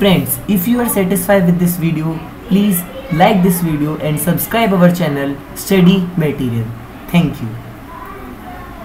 Friends, if you are satisfied with this video, please like this video and subscribe our channel Study Material. Thank you.